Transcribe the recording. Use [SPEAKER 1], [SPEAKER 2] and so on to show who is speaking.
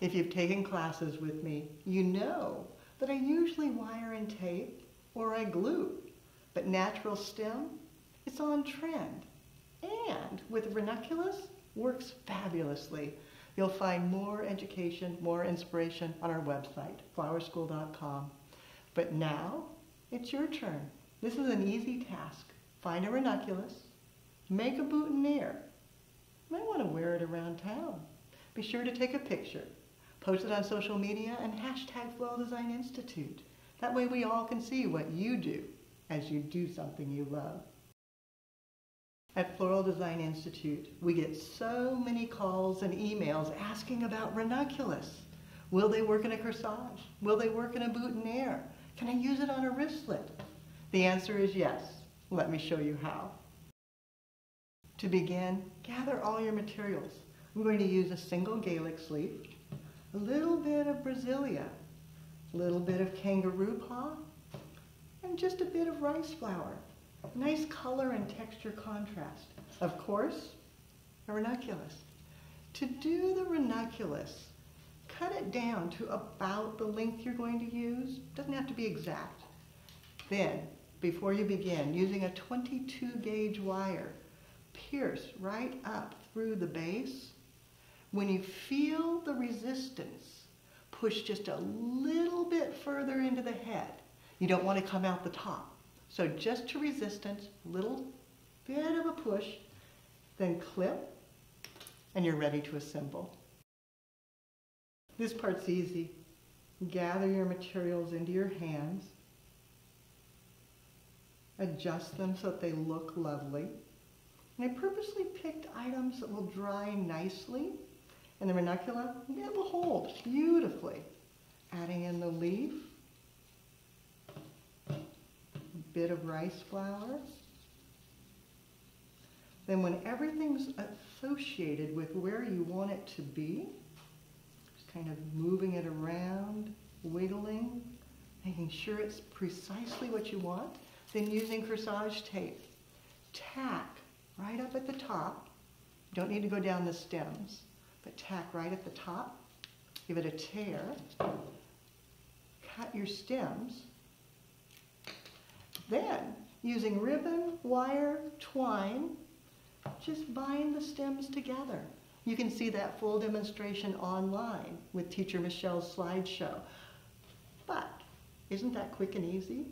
[SPEAKER 1] If you've taken classes with me, you know that I usually wire and tape or I glue. But natural stem, it's on trend. And with ranunculus, works fabulously. You'll find more education, more inspiration on our website, flowerschool.com. But now, it's your turn. This is an easy task. Find a ranunculus, make a boutonniere. You might want to wear it around town. Be sure to take a picture. Post it on social media and hashtag Floral Design Institute. That way we all can see what you do as you do something you love. At Floral Design Institute, we get so many calls and emails asking about ranunculus. Will they work in a corsage? Will they work in a boutonniere? Can I use it on a wristlet? The answer is yes. Let me show you how. To begin, gather all your materials. I'm going to use a single Galax leaf, a little bit of Brasilia, a little bit of kangaroo paw, and just a bit of rice flower. Nice color and texture contrast. Of course, a ranunculus. To do the ranunculus, cut it down to about the length you're going to use. Doesn't have to be exact. Then, before you begin, using a 22 gauge wire, pierce right up through the base. When you feel the resistance, push just a little bit further into the head. You don't want to come out the top. So just to resistance, little bit of a push, then clip, and you're ready to assemble. This part's easy. Gather your materials into your hands. Adjust them so that they look lovely. And I purposely picked items that will dry nicely. And the ranunculus, it will hold beautifully. Adding in the leaf, a bit of rice flower. Then when everything's associated with where you want it to be, just kind of moving it around, wiggling, making sure it's precisely what you want, then using corsage tape. Tack right up at the top. You don't need to go down the stems, but tack right at the top. Give it a tear. Cut your stems. Then, using ribbon, wire, twine, just bind the stems together. You can see that full demonstration online with Teacher Michelle's slideshow. But isn't that quick and easy?